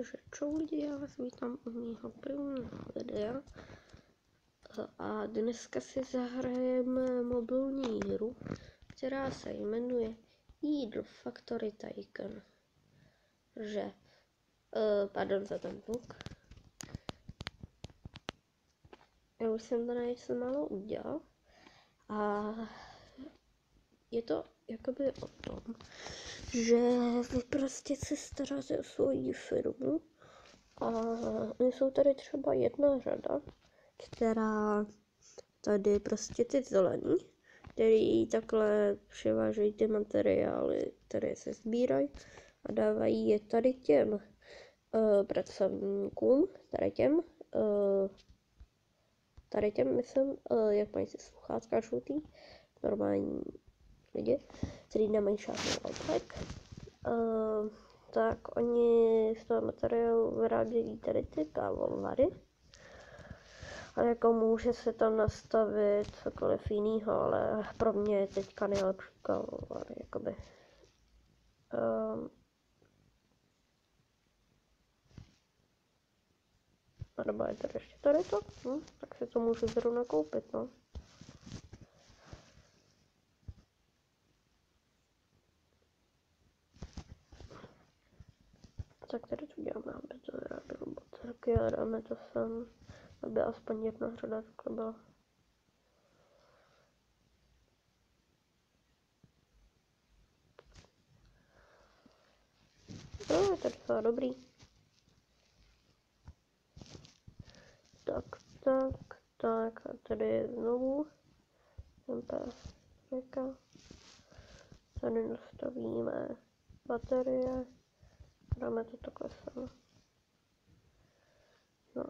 Takže čau lidi, já vás vítám u mého prvního videa. A dneska si zahrajeme mobilní hru, která se jmenuje Eagle Factory Tycoon. Že, uh, pardon za ten zvuk. Já už jsem to něco málo udělal. A je to jakoby o tom, že vy prostě se staráte o svoji firmu a jsou tady třeba jedna řada, která tady prostě ty zelení, který takhle převážejí ty materiály, které se sbírají a dávají je tady těm uh, pracovníkům, tady těm, uh, tady těm myslím, uh, jak mají si sluchátka žlutý, normální lidi, který nemají žádný oblek, uh, tak oni z toho materiálu vyrábějí tady ty kávovary. A jako může se tam nastavit cokoliv jiného, ale pro mě je teďka nejlepší kávovary, jakoby. Um, a nebo je tady ještě tady to, hm, tak si to můžu zrovna koupit, no. Tak tady to děláme, aby to vyrábělo baterky a dáme to sem, aby aspoň jedna řada takhle byla. No, je to docela dobrý. Tak, tak, tak a tady je znovu MP Tady nastavíme baterie. Dáme to takhle sem. No.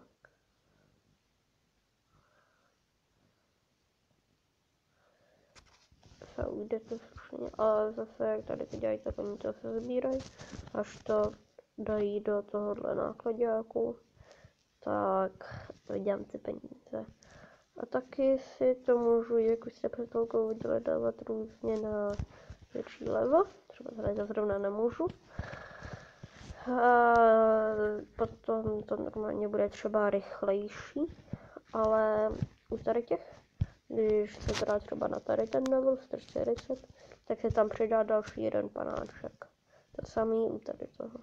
Se ujde to slušně, ale zase jak tady ty dělají, tak oni to se sbírají, až to dají do tohohle nákladňáku, tak vydělám ty peníze. A taky si to můžu, jak už jste před chvilkou viděli, dávat různě na větší levo. Třeba tady to zrovna nemůžu. A potom to normálně bude třeba rychlejší, ale u tady těch, když se dá třeba na tady ten level 140, tak se tam přidá další jeden panáček. To samý u tady toho.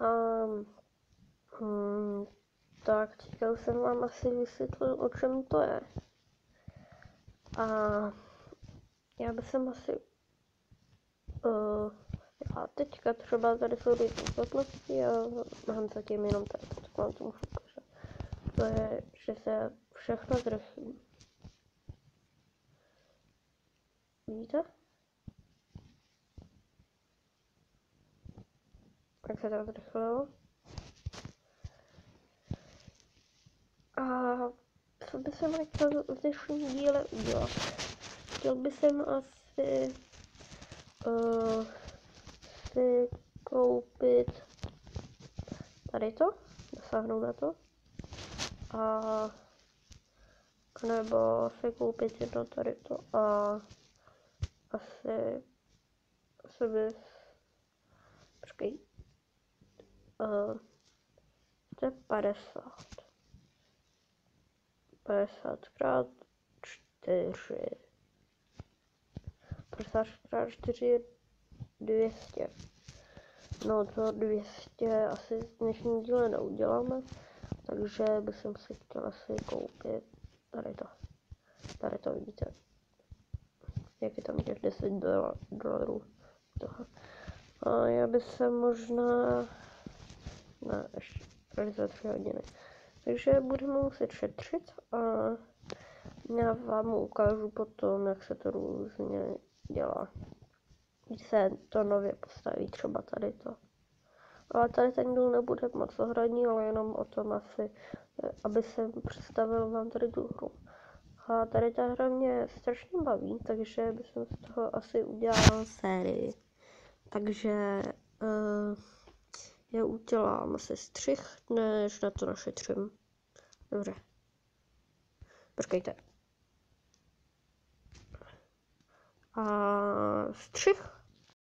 A, hmm, tak teďka už jsem vám asi vysvětlil, o čem to je. A já bych asi uh, a teďka třeba tady jsou dvě vlastnosti a mám zatím jenom tady, můžu ukázat. To je, že se všechno zrychlí. Vidíte? Jak se to zrychlilo. A co by jsem chtěl v dnešním díle udělat? Chtěl by jsem asi uh, si koupit tady to, dosáhnout na to. A nebo si koupit jedno tady to a asi asi bys počkej uh, to je 50 50 krát 4 50 krát 4 je 200. No to 200 asi v dnešním díle neuděláme, takže bych si chtěl asi koupit tady to. Tady to vidíte. Jak je tam těch 10 dolarů toho. A já bych se možná... Ne, ještě za 3 hodiny. Takže budeme muset šetřit a já vám ukážu potom, jak se to různě dělá když se to nově postaví, třeba tady to. Ale tady ten důl nebude moc ohradní, ale jenom o tom asi, aby jsem představil vám tady tu hru. A tady ta hra mě strašně baví, takže bych z toho asi udělal sérii. Takže uh, já udělám asi střih, než na to našetřím. Dobře. Počkejte. A střih